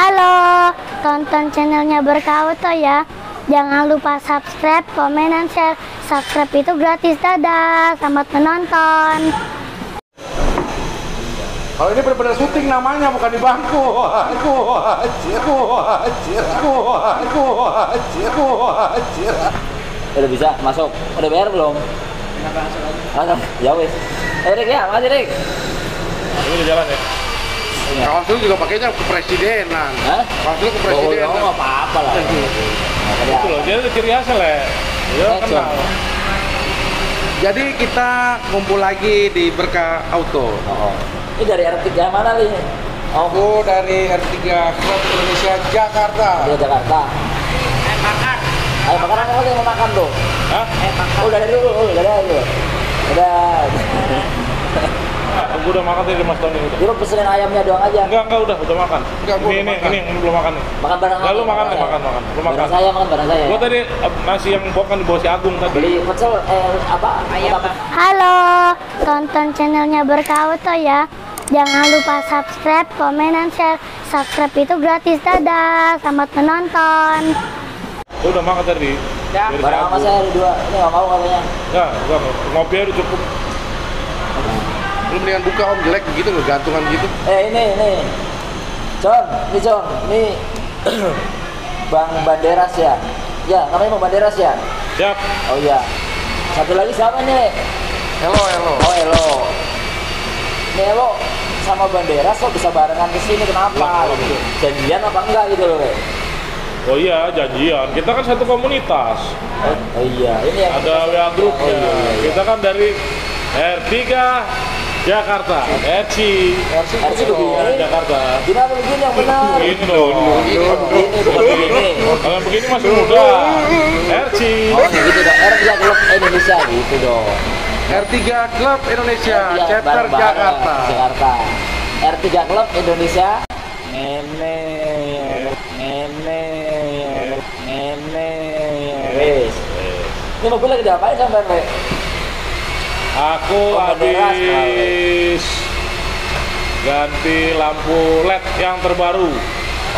Halo, tonton channelnya Berkah Auto ya. Jangan lupa subscribe, komen, dan share. Subscribe itu gratis. Dadah, selamat menonton. Kalau ini benar-benar syuting namanya bukan di bangku. Aku anjir, aku anjir, aku aku anjir, aku anjir. Udah bisa masuk. Udah bayar belum? Langsung. Ya wes. Eh Rik ya, makasih Rik. Ini udah jalan ya? Iya. Kaos lu juga pakainya kepresidenan. Hah? Kaos lu Oh, ya kepresidenan. nggak apa-apa lah. Itu loh, dia udah ciri khasnya lah. Ya Eh, kenal. Jadi kita ngumpul lagi di Berkah Auto. Oh. Ini dari R3 mana nih? Oh, Aku dari R3 Club Indonesia Jakarta. dia Jakarta. Ayo makan apa lagi mau makan tuh? Hah? Oh, udah dari dulu, oh, udah dari dulu. Udah. Aku udah makan tadi Mas Tony udah. Dia pesenin ayamnya doang aja. Enggak, enggak udah, udah makan. Enggak, gua ini, udah ini, makan. ini, ini belum makan nih. Makan bareng Enggak, lu aku, makan saya. makan, makan. Lu makan. saya makan bareng saya. Gua tadi eh, nasi yang bukan di bawah si Agung tadi. beli pecel eh apa? Ayam apa? Halo, tonton channelnya Berkah Auto ya. Jangan lupa subscribe, komen, dan share. Subscribe itu gratis. Dadah, selamat menonton. Lu udah makan tadi. Dari si Bareng sama saya ada dua. Ini nggak mau katanya. Enggak, enggak. Ngopi aja udah cukup. Lu mendingan buka om jelek begitu gantungan gitu. Eh ini ini. John, ini John, ini Bang Banderas ya. Ya, namanya Bang Banderas ya. Siap. Oh iya. Satu lagi siapa nih? Hello, hello. Oh Elo. Ini Elo sama Banderas kok bisa barengan ke sini kenapa gitu. Janjian apa enggak gitu loh. Le? Oh iya, janjian. Kita kan satu komunitas. Oh, oh iya, ini yang Ada WA grup Oh, iya, iya, iya. Kita kan dari R3 Jakarta. RC. RC RC begini. Jakarta. Gimana begini yang benar? Begini dong. Begini bukan begini. Kalau yang begini masih muda. RC. Oh gitu dong. R3 Club Indonesia gitu dong. R3 Club Indonesia, Iya, chapter. Jakarta. Jakarta. R3 Club Indonesia. Ngene, ngene. Wes. Ini mobil lagi diapain sampai? Aku Oh, habis ganti lampu LED yang terbaru.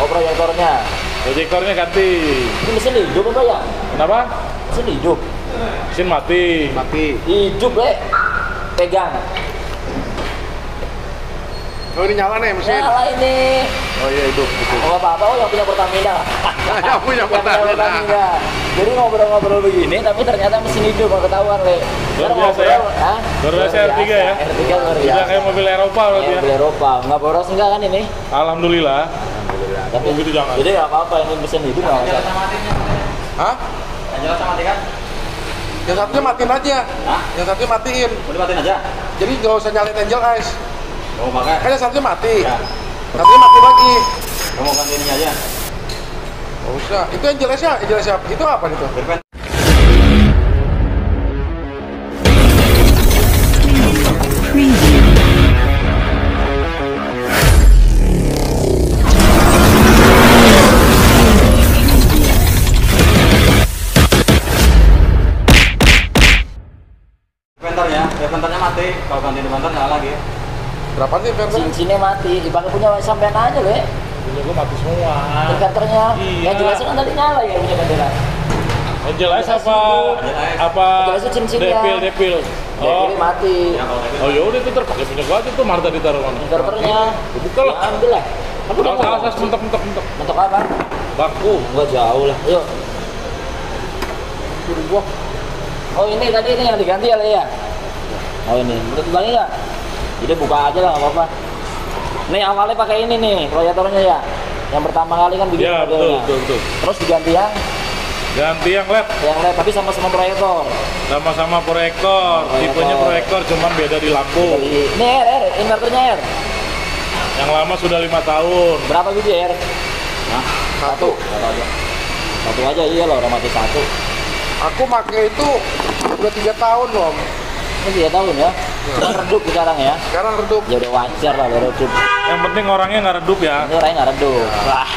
Oh proyektornya. Proyektornya ganti. Ini mesin hidup apa ya? Kenapa? Mesin hidup. Mesin mati. Mati. Hidup Le. Pegang. Oh ini nyala nih mesin. Nyala ini. Oh iya hidup. hidup. Oh apa apa? Oh yang punya Pertamina. Yang punya Pertamina. Jadi ngobrol-ngobrol begini, tapi ternyata mesin hidup nggak ketahuan le. Luar biasa ya? Luar biasa R3 ya? R3 luar biasa. Udah kayak mobil Eropa berarti ya. mobil Eropa, nggak boros enggak kan ini? Alhamdulillah. Alhamdulillah. Tapi Oh, gitu jangan. Jadi nggak apa-apa ini mesin hidup nggak masalah. Hah? Lanjut sama kan? Yang satunya matiin aja. Hah? Yang satunya matiin. Mau dimatiin aja? Jadi nggak usah nyalain angel eyes. Oh makanya. Kan yang satunya mati. Ya. Satunya mati lagi. Kamu ganti ininya aja. Oh usah. Itu angel eyes ya? Angel eyes ya? Itu apa itu? Berpen. Venternya, ya venternya mati. Kalau ganti venter nyala lagi. Berapa sih Versa? Cincinnya mati, dipakai punya sampean aja le. Punya gua mati semua. Venternya, Iya. yang jelas kan tadi nyala ya punya bendera. Angel Eyes apa apa itu cincinnya. depil depil. Oh. Oh, mati. oh ya udah itu terpakai punya gua aja tuh Marta ditaruh mana? Inverternya, Buka lah. ya, ambil lah. Kamu udah mau? alas mentok mentok mentok. Untuk apa? Baku. Enggak jauh lah. Yuk. Suruh gua. Oh ini tadi ini yang diganti ya Le ya? Oh ini, menurut bang ya? Jadi buka aja lah, nggak apa-apa. Nih awalnya pakai ini nih, proyektornya ya. Yang pertama kali kan begini Ya betul betul betul. Terus diganti yang Ganti yang LED yang lain tapi sama-sama proyektor. sama-sama proyektor. Proyektor. Tipenya proyektor cuman beda di lampu. Jadi, ini R, R, inverternya R. Yang lama sudah lima tahun. Berapa biji R? Satu. Satu aja. Satu aja iya loh, orang mati satu. Aku pakai itu udah tiga tahun loh. Ini tiga tahun ya. Cuma redup sekarang ya. Sekarang redup. Ya udah wajar lah udah redup. Yang penting orangnya nggak redup ya. Ini orangnya nggak redup. Wah,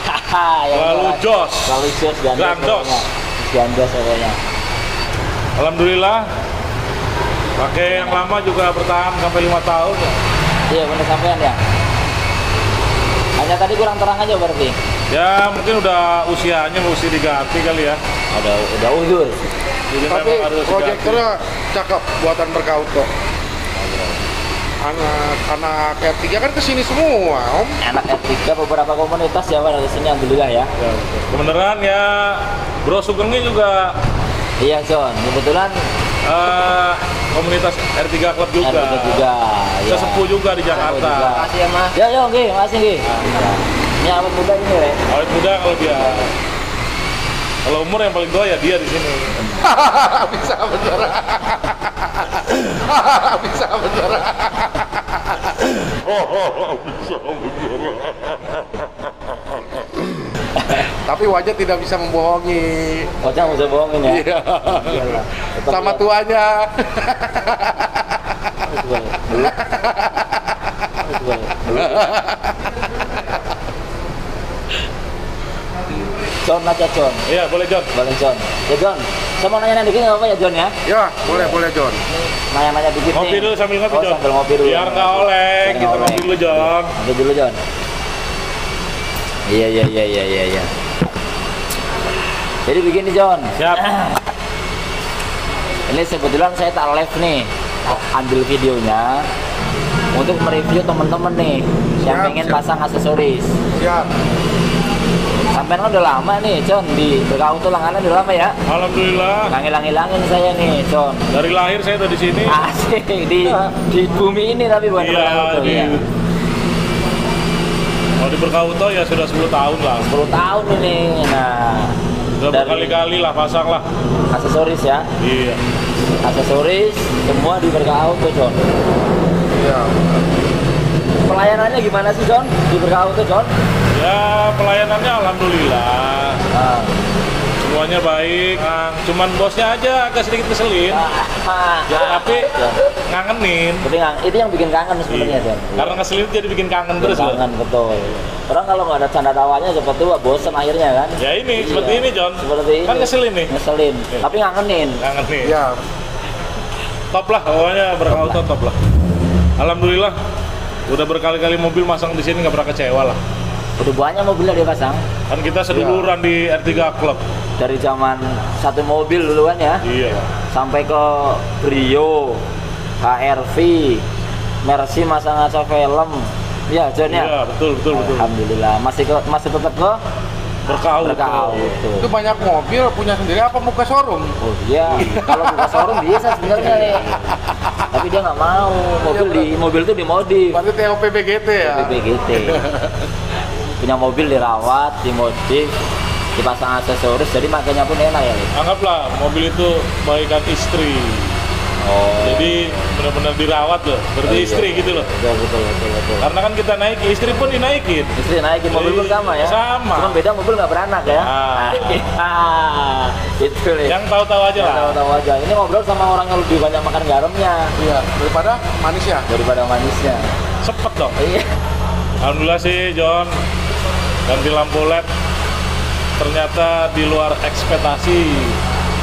yang Lalu jos. Lalu jos gandos. Gandos. pokoknya. Alhamdulillah. Pakai yang lama juga bertahan sampai lima tahun. Iya bener sampean ya. Hanya tadi kurang terang aja berarti. Ya mungkin udah usianya mesti diganti kali ya. Udah udah udur. Jadi Tapi harus proyektornya cakep buatan berkauto. Anak-anak R3 kan ke sini semua, Om. Anak R3 beberapa komunitas ya Pak dari sini alhamdulillah ya. Ya, kebenaran ya Bro Sugeng ini juga Iya John, kebetulan eh, komunitas R3 Club juga. R3 juga. ya. Sesepuh juga di Sesepuh juga. Jakarta. Makasih ya Mas. Ya, yo, oke, makasih Nggih. Ini awet muda ini, Rek. Awet muda kalau dia kalau umur yang paling tua ya dia di sini. Bisa bener. Bisa bener. Tapi wajah tidak bisa membohongi. Nggak usah bohongin ya. Iya. Sama ya. tuanya. Betul. Betul. John aja John. Iya, boleh John. Boleh John. Ya John. Saya mau nanya dikit nggak apa ya John ya? Ya, boleh boleh John. Nanya-nanya dikit nih. Ngopi dulu sambil ngopi oh, John. sambil ngopi dulu. Biar nggak oleng, kita nggak ngopi dulu John. Ngopi dulu John. Iya iya iya iya iya. iya. Jadi begini John. Siap. Ini kebetulan saya tak live nih ambil videonya untuk mereview temen-temen nih yang Siap, pengen siap. pasang aksesoris. Siap. Sampai kan udah lama nih John di Berkautu langganan udah lama ya. Alhamdulillah. Nggak ngilang-ngilangin saya nih John. Dari lahir saya udah di sini. Asik di di bumi ini tapi bukan Iya, di ya. Kalau di Berkauto ya sudah 10 tahun lah. 10 tahun ini. Nah, Udah dari berkali-kali lah pasang lah. aksesoris ya. Iya. Aksesoris semua di Berkautu John. Iya. Pelayanannya gimana sih John di Berkautu John? Ya pelayanannya alhamdulillah. Ah. Semuanya baik. Nah, cuman bosnya aja agak sedikit keselin. Ah, Ya, tapi John. ngangenin. Tapi ngang- itu yang bikin kangen sebenarnya Iya. John. Karena ngeselin jadi bikin kangen terus loh. kangen betul. Orang kalau nggak ada canda tawanya seperti itu bosen akhirnya kan. Ya ini Iya. seperti ini John. Seperti ini. Kan ngeselin nih. Ngeselin. Iya. Tapi ngangenin. Ngangenin. Iya. Top lah pokoknya berkauto top lah. Alhamdulillah. Udah berkali-kali mobil masang di sini nggak pernah kecewa lah. Udah banyak mobilnya dia pasang Kan kita seduluran di R3 Club. dari zaman satu mobil dulu kan ya Iya. sampai ke Brio, HRV, Mercy masang aca film. Ya John ya. Iya, betul betul betul. Alhamdulillah masih ke, masih tetap ke Berkauto. Berkautu. Itu banyak mobil punya sendiri apa muka showroom? Oh iya, kalau buka showroom bisa sebenarnya nih. Tapi dia nggak mau. Mobil di mobil itu dimodif. Berarti TOP BGT ya. BBGT. Punya mobil dirawat, dimodif, dipasang aksesoris, jadi makanya pun enak ya. Anggaplah mobil itu bagaikan istri. Oh. Jadi benar-benar dirawat loh. Berarti Oh, iya. istri gitu loh. Betul betul betul betul. Karena kan kita naik, istri pun dinaikin. Istri naikin mobil pun sama ya. Sama. Cuman beda mobil nggak beranak ya. Ah. Ah, itu nih. Yang tahu-tahu aja lah. tahu-tahu aja. Ini ngobrol sama orang yang lebih banyak makan garamnya Iya, daripada manis ya. daripada manisnya. Cepet dong. Iya. Alhamdulillah sih John. Ganti lampu LED. Ternyata di luar ekspektasi.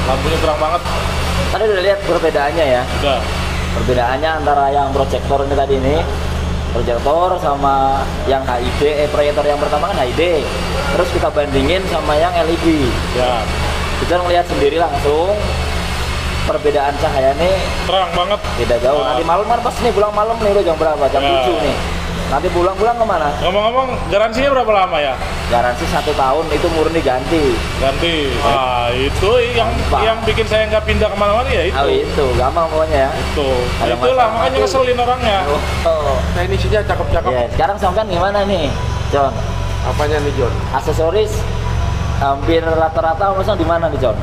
Lampunya terang banget. Tadi udah lihat perbedaannya ya. Udah. Perbedaannya antara yang proyektor ini tadi ini proyektor sama yang HID, eh proyektor yang pertama kan HID. Terus kita bandingin sama yang LED. Ya. Kita ngelihat sendiri langsung perbedaan cahayanya Terang banget. beda jauh. Ah. Nanti malam kan pas nih pulang malam nih udah jam berapa? Jam Ya. 7 nih. Nanti pulang-pulang ke mana? Ngomong-ngomong, garansinya berapa lama ya? Garansi satu tahun itu murni ganti. Ganti. Ah, itu yang Gampang. yang bikin saya nggak pindah ke mana-mana ya itu. Oh itu, gampang pokoknya ya. Itu. Ada Itulah masalah. makanya ngeselin orangnya. Oh. Teknisinya cakep-cakep. Ya, sekarang sampean gimana nih, John? Apanya nih John? Aksesoris hampir rata-rata masang di mana nih, John?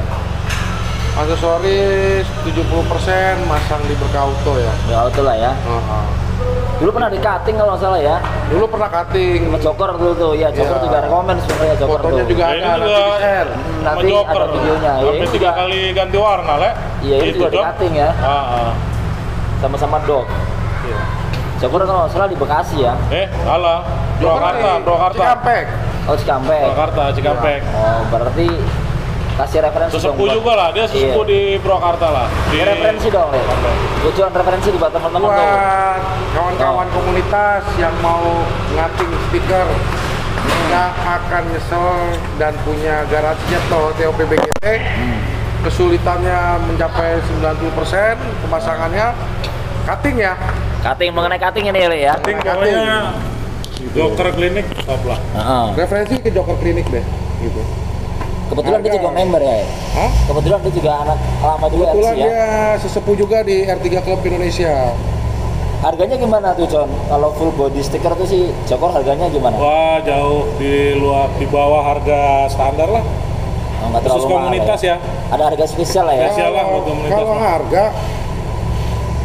Aksesoris 70% masang di Berkauto ya. Ya auto lah ya. Heeh. Dulu pernah di cutting kalau nggak salah ya. Dulu pernah cutting. Sama Joker dulu tuh, ya Joker Iya. juga rekomen sebenarnya Joker Fotonya tuh. juga Ya, ada, ini nanti juga di share. Hmm, sama nanti Joker. ada videonya. Ya, ini tiga juga, kali ganti warna, Le. Iya, ini Itu, juga di cutting ya, Ah, ah. sama-sama dog. Iya. Joker kalau nggak salah di Bekasi ya. Eh, salah. Purwakarta, Purwakarta. Cikampek. Oh Cikampek. Purwakarta, Cikampek. Oh berarti kasih referensi dong. Sesepuh buat- juga lah, dia sesepuh Iya. di Purwakarta lah. Di Ya, referensi dong, Le. Tujuan referensi buat teman-teman. Buat kawan-kawan komunitas yang mau ngating stiker yang akan nyesel dan punya garansinya toh TOP BGT kesulitannya mencapai 90% pemasangannya cutting ya Cutting mengenai cutting ini Le, ya. Penting Cutting. pokoknya dokter klinik top lah. Heeh. referensi ke Joker Klinik deh gitu Kebetulan dia juga member ya. Hah? Kebetulan dia juga anak lama juga Kebetulan RC ya. dia sesepuh juga di R3 Club Indonesia Harganya gimana tuh John? Kalau full body sticker tuh sih Jokor harganya gimana? Wah jauh di luar di bawah harga standar lah. Oh, Khusus terlalu mahal komunitas ya. Ada harga spesial lah ya. Spesial lah buat komunitas. kalau harga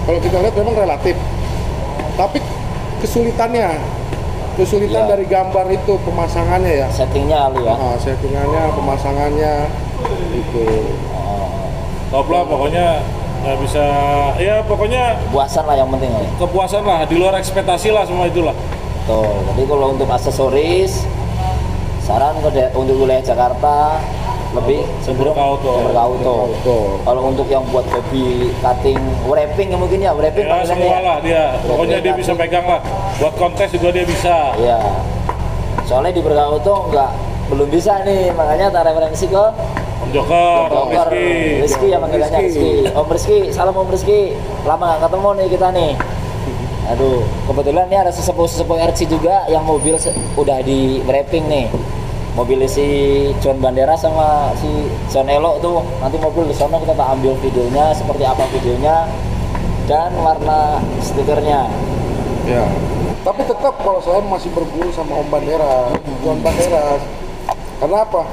kalau kita lihat memang relatif tapi kesulitannya kesulitan Iya. dari gambar itu pemasangannya ya Settingnya kali ya. nah, settingannya pemasangannya itu Top lah pokoknya nggak bisa ya pokoknya puasan lah yang penting ya. kepuasan lah di luar ekspektasi lah semua itulah. Tuh, jadi kalau untuk aksesoris saran ke untuk wilayah Jakarta lebih cenderung Berkauto. ke berkauto. auto Kalau untuk yang buat hobi cutting, wrapping ya mungkin ya, wrapping Ya panggilannya semua ya. lah dia. Pokoknya dia Berarti bisa pegang lah. Buat kontes juga dia bisa. Iya. Soalnya di berkauto nggak belum bisa nih, makanya tak referensi ke Om Joker, Om Rizky. Rizky ya panggilannya Rizky. Om Rizky, salam Om Rizky. Lama nggak ketemu nih kita nih. Aduh, kebetulan nih ada sesepuh-sesepuh RC juga yang mobil udah di wrapping nih. Mobil si John Bandera sama si John Elo tuh. Nanti mobil di sana kita tak ambil videonya seperti apa videonya dan warna stikernya. ya. Tapi tetap kalau saya masih berburu sama Om Bandera Tuan Bandera. Karena apa?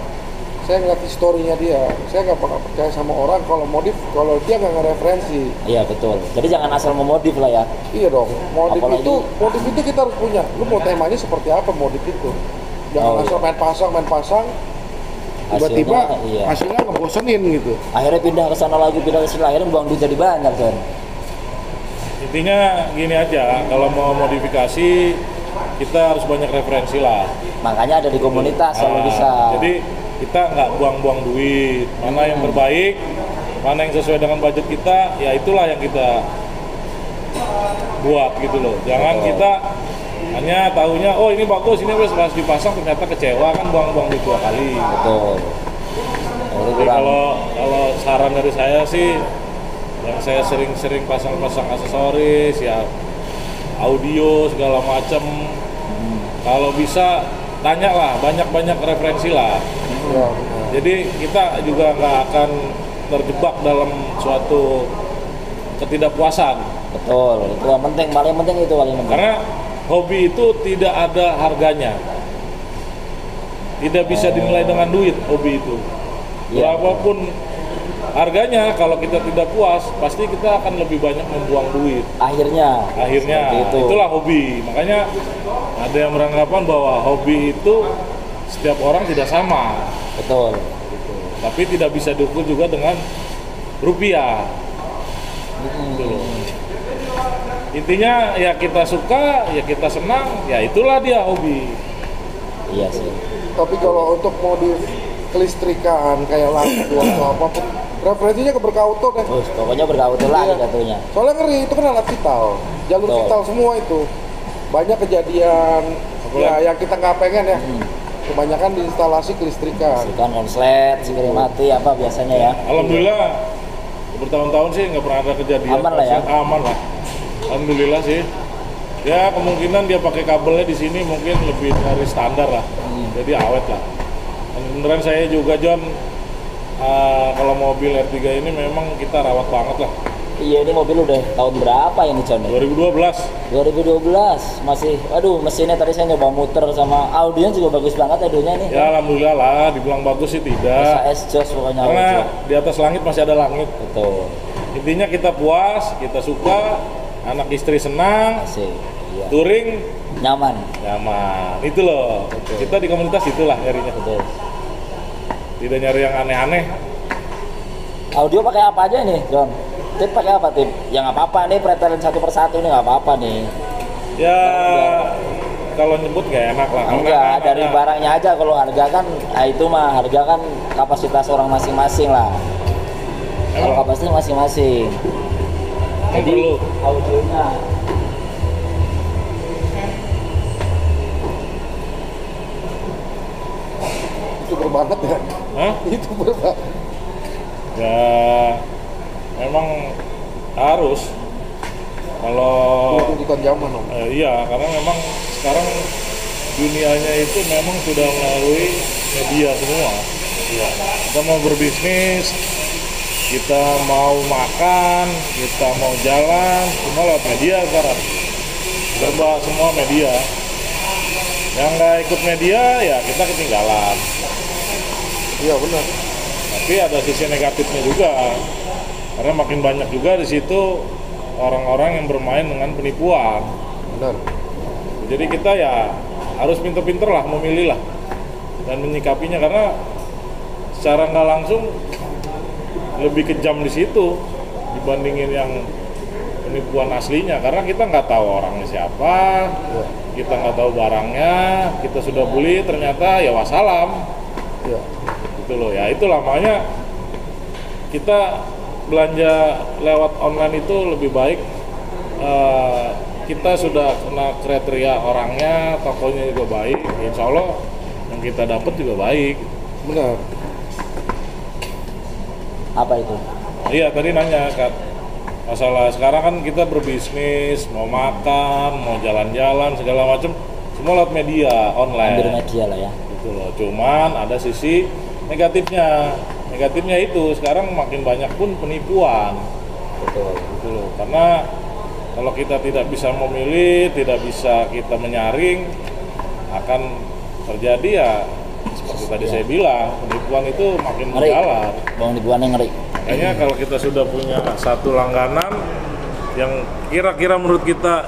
Saya ngeliat historinya dia. Saya nggak pernah percaya sama orang kalau modif kalau dia nggak ngereferensi. Iya betul. Jadi jangan asal memodif lah ya. iya dong. Modif Apalagi- itu modif itu kita harus punya. Lu mau temanya seperti apa modif itu Oh, jangan iya. asal main pasang main pasang tiba-tiba Hasilnya, iya. hasilnya ngebosenin gitu Akhirnya pindah ke sana lagi, pindah ke sini akhirnya buang duit jadi banyak kan. Intinya gini aja, kalau mau modifikasi kita harus banyak referensi lah. Makanya ada di komunitas kalau Nah, bisa. Jadi kita nggak buang-buang duit. Mana yang terbaik, mana yang sesuai dengan budget kita, ya itulah yang kita buat gitu loh. Jangan Betul. kita hanya tahunya, oh ini bagus, ini harus harus dipasang, ternyata kecewa kan buang-buang duit dua kali. betul. Jadi kalau kalau saran dari saya sih, yang saya sering-sering pasang-pasang aksesoris ya audio segala macam. Hmm. Kalau bisa tanya lah, banyak-banyak referensi lah. ya, Jadi kita juga nggak akan terjebak dalam suatu ketidakpuasan. Betul. Itu yang penting, paling penting itu paling penting. Karena hobi itu tidak ada harganya. Tidak bisa dinilai dengan duit hobi itu. Iya. Berapapun harganya kalau kita tidak puas pasti kita akan lebih banyak membuang duit. Akhirnya. Akhirnya itu. itulah hobi. Makanya ada yang beranggapan bahwa hobi itu setiap orang tidak sama. Betul. gitu. Tapi tidak bisa diukur juga dengan rupiah. Gitu loh. Intinya ya kita suka, ya kita senang, ya itulah dia hobi. Iya sih. tapi kalau untuk modif kelistrikan kayak lampu atau apa pun referensinya ke berkauto deh Terus pokoknya berkautul lagi Iya. jatuhnya. Soalnya ngeri itu kan alat vital, jalur Betul. vital semua itu. Banyak kejadian ya yang kita nggak pengen ya. Hmm. Kebanyakan di instalasi kelistrikan. Kan konslet, sikil mati apa biasanya ya. Alhamdulillah bertahun-tahun sih nggak pernah ada kejadian. Aman lah ya? Aman lah. Alhamdulillah sih. Ya kemungkinan dia pakai kabelnya di sini mungkin lebih dari standar lah. Hmm. Jadi awet lah. Beneran saya juga John eh, kalau mobil R3 ini memang kita rawat banget lah. Iya ini mobil udah tahun berapa ini John? 2012 2012 masih aduh mesinnya tadi saya nyoba muter sama audionya juga bagus banget audionya nih ya alhamdulillah lah dibilang bagus sih tidak SAS Jos pokoknya karena di atas langit masih ada langit betul intinya kita puas kita suka anak istri senang asik iya. touring nyaman. nyaman. Itu loh. Kita di komunitas itulah nyarinya. Betul. Tidak nyari yang aneh-aneh. Audio pakai apa aja nih John? Tip pakai apa tip? Yang apa apa nih pretelin satu persatu nih nggak apa apa nih. Ya kalau nyebut gak enak lah. Karena enggak kan dari ada- barangnya aja. Kalau harga kan ah, itu mah harga kan kapasitas orang masing-masing lah. Kalau kapasitas masing-masing jadi perlu audionya youtuber banget ya. Hah? Youtuber banget. ya memang harus kalau Tuntutan zaman om. Eh, iya, karena memang sekarang dunianya itu memang sudah melalui media semua. Iya. Kita mau berbisnis, kita mau makan, kita mau jalan, semua lewat media sekarang. Serba semua media. Yang nggak ikut media ya kita ketinggalan. Iya benar. Tapi ada sisi negatifnya juga. Karena makin banyak juga di situ orang-orang yang bermain dengan penipuan. Benar. Jadi kita ya harus pinter-pinter lah memilih lah dan menyikapinya karena secara nggak langsung lebih kejam di situ dibandingin yang penipuan aslinya karena kita nggak tahu orangnya siapa, Iya. kita nggak tahu barangnya, kita sudah beli ternyata ya wassalam Iya. gitu loh ya itu lamanya kita belanja lewat online itu lebih baik eh, kita sudah kena kriteria orangnya tokonya juga baik insya Allah yang kita dapat juga baik Benar. Apa itu? iya tadi nanya Kak. Masalah sekarang kan kita berbisnis mau makan mau jalan-jalan segala macam semua lewat media online. Hampir media lah ya. gitu loh. Cuman ada sisi negatifnya. Negatifnya itu sekarang makin banyak pun penipuan. Betul. gitu loh. Karena kalau kita tidak bisa memilih tidak bisa kita menyaring akan terjadi ya seperti tadi Iya. saya bilang penipuan itu makin Ngeri. menjalar Bang dibuangnya ngeri. makanya kalau kita sudah punya satu langganan yang kira-kira menurut kita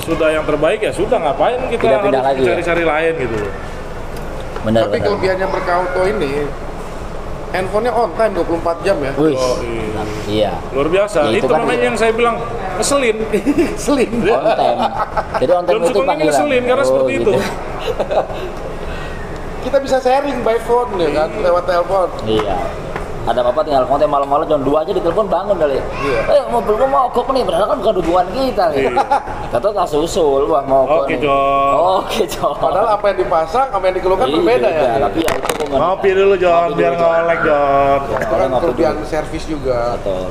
sudah yang terbaik ya sudah ngapain kita Pindah-pindah harus lagi ya? cari-cari lain gitu Benar Tapi benar. kelebihannya berkauto ini handphonenya on time 24 jam ya. Wih. Oh, iya. Iya. luar biasa Ya, itu itu, kan namanya iya. yang saya bilang ngeselin Selin. On time. Jadi on time John itu panggilan. ngeselin karena Oh, seperti gitu. itu Kita bisa sharing by phone ya kan lewat telepon. Iya. Ada apa-apa tinggal konten malam-malam jam 2 aja ditelepon bangun kali. Iya. Eh mobil gua mogok nih, padahal kan bukan hubungan kita nih. Kata tak susul, wah mogok Oke, nih. John. Oke, John. Padahal apa yang dipasang sama yang dikeluhkan Iya, berbeda ya. Tapi ya itu momen. ngopi dulu John Ngopi biar ngolek John Itu kan kelebihan servis juga. Betul.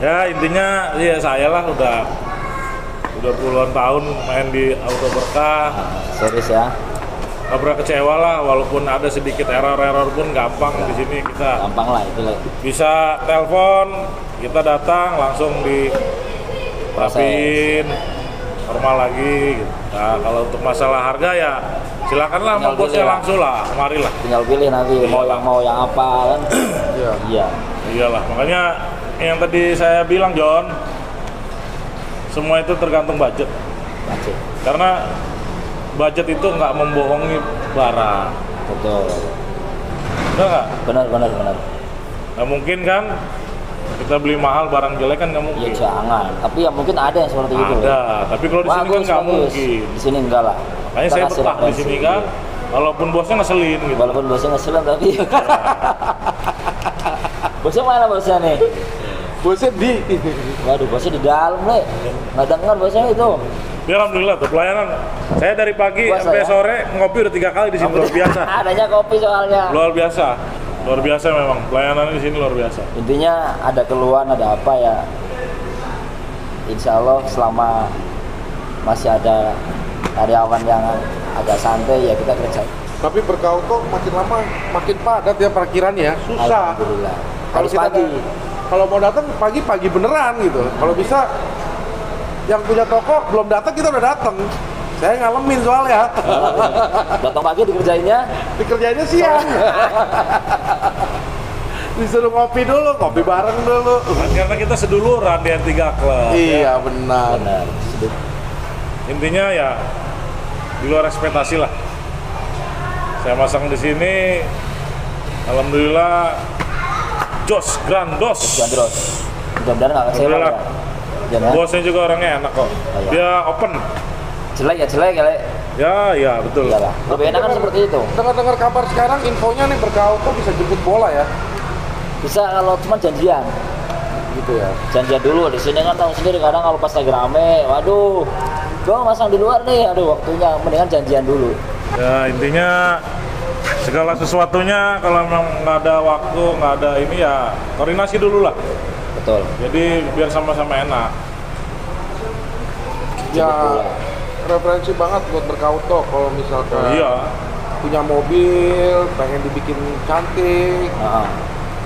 ya intinya ya saya lah udah udah puluhan tahun main di auto berkah Serius ya. nggak pernah kecewa lah walaupun ada sedikit error-error pun gampang di sini kita Gampang lah itu lah. bisa telepon kita datang langsung di rapiin normal lagi gitu. nah kalau untuk masalah harga ya silakanlah mau bosnya langsung lah marilah Tinggal pilih nanti mau yang mau yang apa kan. Iya. Iya. iyalah makanya yang tadi saya bilang John semua itu tergantung budget Lanjut. karena budget itu nggak membohongi barang Betul. benar nggak Benar benar benar. nggak mungkin kan kita beli mahal barang jelek kan nggak Ya mungkin jangan. Tapi ya mungkin ada yang seperti itu. ada tapi kalau di sini kan nggak mungkin Di sini enggak lah. makanya saya betah di sini kan walaupun bosnya ngeselin gitu Walaupun bosnya ngeselin tapi Bosnya mana bosnya nih? Bosnya di. Waduh bosnya di dalam nih Nggak dengar bosnya itu. Ya alhamdulillah tuh pelayanan. Saya dari pagi Puasa sampai ya? sore ngopi udah tiga kali di sini luar biasa. Adanya kopi soalnya. Luar biasa. Luar biasa memang. Pelayanan di sini luar biasa. Intinya ada keluhan ada apa ya. Insya Allah selama masih ada karyawan yang agak santai ya kita kerja. Tapi berkauto makin lama makin padat ya parkirannya. Susah. Alhamdulillah. Kalau Harus kita pagi kalau mau datang pagi-pagi beneran gitu. Kalau bisa yang punya toko belum datang kita udah datang. Saya ngalamin soalnya. Datang pagi dikerjainnya Dikerjainnya siang. Disuruh ngopi dulu, ngopi bareng dulu. Karena kita seduluran di R3 Club Iya benar. Benar intinya ya di luar ekspektasi lah saya masang di sini alhamdulillah jos grandos. Gandros. Mudah-mudahan nggak? Kecewa ya. Jangan ya? bosnya juga orangnya enak kok. Iya. dia open. Jelek ya jelek ya ya ya betul. Iyalah Lebih enak kan seperti itu. Dengar-dengar kabar sekarang infonya nih berkauto bisa jemput bola ya. Bisa kalau cuma janjian. Gitu ya. janjian dulu di sini kan tahu sendiri kadang kalau pas lagi rame waduh. Gua masang di luar nih aduh waktunya mendingan janjian dulu. Ya intinya segala sesuatunya kalau memang nggak ada waktu, nggak ada ini ya koordinasi dulu lah. betul Jadi biar sama-sama enak. ya referensi banget buat berkauto kalau misalkan Iya. punya mobil pengen dibikin cantik Heeh,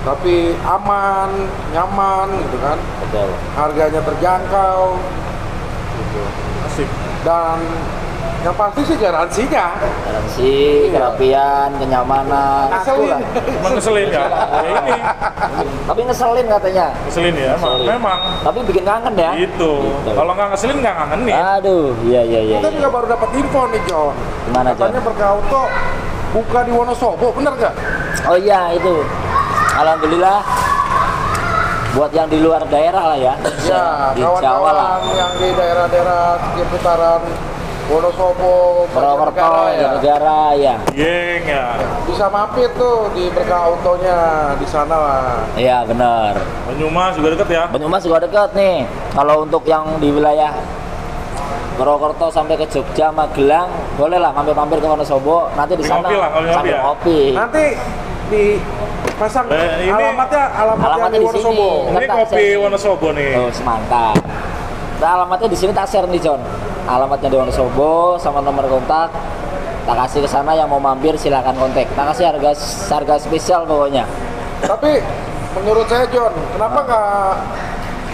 tapi aman nyaman gitu kan betul harganya terjangkau gitu. Asik. dan yang pasti sih garansinya garansi Iya. kerapian kenyamanan ngeselin Emang ngeselin ya? ya ini tapi ngeselin katanya ngeselin ya. Ngeselin. Memang. tapi bikin kangen ya Gitu. Kalau nggak ngeselin nggak ngangenin. aduh iya iya iya kita iya. juga baru dapat info nih John Gimana, John? katanya berkauto buka di Wonosobo bener nggak oh iya itu alhamdulillah buat yang di luar daerah lah ya ya di Jawa lah yang di daerah-daerah seputaran Wonosobo Purwokerto ya negara ya Geng ya. bisa mampir tuh di berkautonya di sana lah iya benar Banyumas juga deket ya. Banyumas juga dekat nih kalau untuk yang di wilayah Purwokerto sampai ke Jogja, Magelang, boleh lah mampir-mampir ke Wonosobo. Nanti di Ngopi sana lah, ngopi sambil ya. ngopi. nanti di pasang Eh, ini- alamatnya alamatnya Alamatnya di Wonosobo sini. Ini Kan tak kopi. Wonosobo nih. Oh, semantap. Nah, alamatnya di sini tak share nih, John. Alamatnya di Wonosobo sama nomor kontak. Tak kasih ke sana yang mau mampir silakan kontak. Tak kasih harga harga spesial pokoknya. tapi menurut saya John kenapa nggak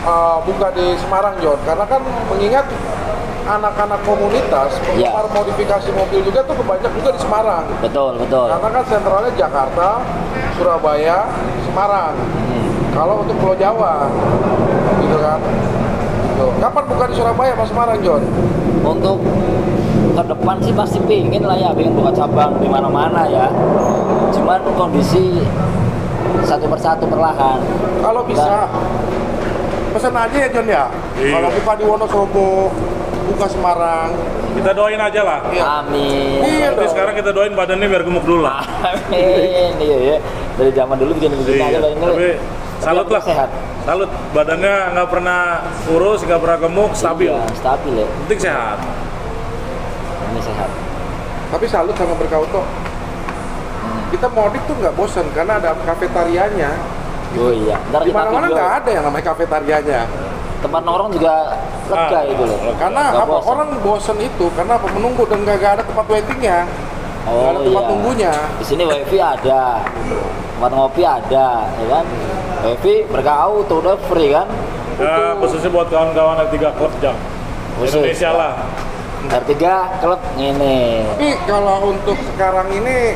uh, buka di Semarang John karena kan mengingat anak-anak komunitas Iya. penggemar modifikasi mobil juga tuh kebanyak juga di Semarang Betul, betul. karena kan sentralnya Jakarta Surabaya Semarang Hmm. kalau untuk Pulau Jawa gitu kan gitu. kapan buka di Surabaya Mas Semarang John Untuk ke depan sih pasti pingin lah ya, pengen buka cabang di mana-mana ya. Cuman kondisi satu persatu perlahan. kalau bisa pesan aja ya John ya Iya. kalau buka di Wonosobo buka Semarang Kita doain aja lah. Iya. Amin. Iya dong. sekarang kita doain badannya biar gemuk dulu lah. Amin. Iya ya. Dari zaman dulu bikin begini aja Iya. loh ini. Tapi salut lah. Sehat. Salut. Badannya nggak pernah kurus, nggak pernah gemuk, stabil. Iya, stabil ya. Penting sehat. Ini sehat. tapi salut sama berkauto kita modik tuh nggak bosan karena ada kafetarianya Oh iya. Ntar di mana-mana video. nggak ada yang namanya kafetarianya Tempat nongkrong juga lega Ah, itu loh. karena Nggak apa bosan. orang bosen itu karena apa menunggu dan nggak ada tempat waitingnya Oh, ada tempat iya. tunggunya Di sini wifi ada, tempat ngopi ada, ya kan? Berkau tuh udah free kan? Ya, khususnya buat kawan-kawan yang tiga klub jam. Khusus. Indonesia lah. R3 klub ini. tapi kalau untuk sekarang ini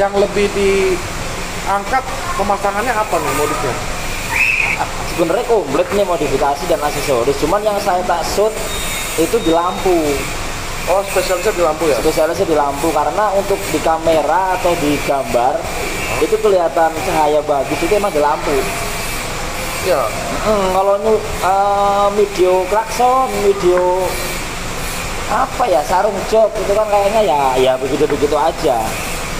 yang lebih diangkat pemasangannya apa nih modusnya Sebenarnya komplit nih modifikasi dan aksesoris. Cuman yang saya tak shoot itu di lampu. oh spesialisnya di lampu ya Spesialisnya di lampu karena untuk di kamera atau di gambar itu kelihatan cahaya bagus itu emang di lampu. ya Hmm, kalau nu eh, video klakson, video apa ya sarung jok itu kan kayaknya ya ya begitu begitu aja.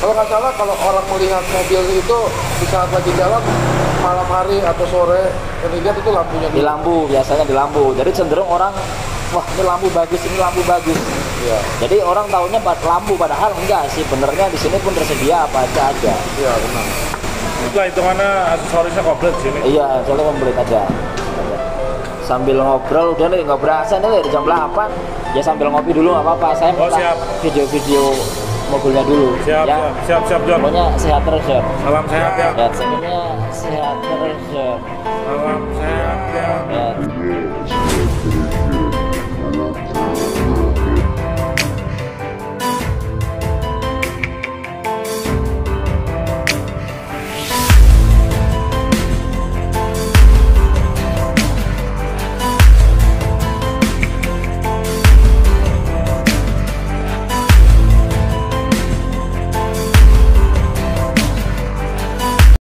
kalau nggak salah kalau orang melihat mobil itu di saat lagi jalan malam hari atau sore yang dilihat itu lampunya Di lampu biasanya di lampu. Jadi cenderung orang wah ini lampu bagus ini lampu bagus. Iya, Jadi orang tahunya buat lampu padahal enggak sih. Benernya di sini pun tersedia apa aja ada. iya benar. Itulah hitungannya aksesorisnya komplit sini. Iya, soalnya membeli aja. Sambil ngobrol udah nih nggak berasa nih dari jam 8 ya sambil ngopi dulu nggak apa-apa saya Oh, siap. video-video mobilnya dulu Siap, ya siap, siap, siap, John. pokoknya sehat terus John Salam sehat ya. ya sebenarnya sehat terus John Salam sehat.